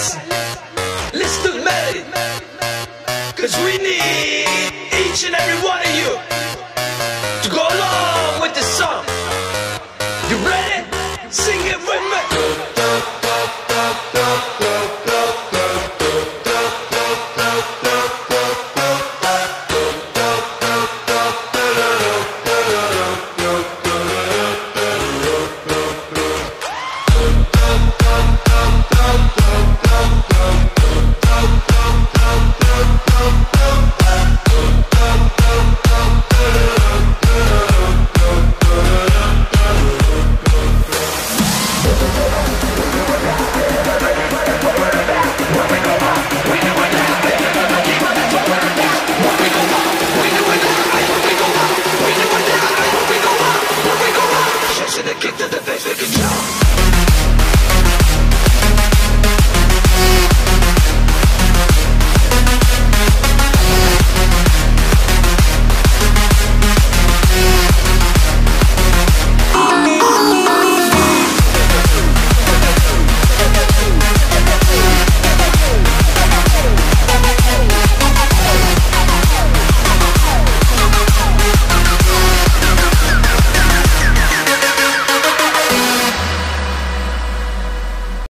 listen, listen to me, cause we need each and every one of you. to the kick to the face, make it jump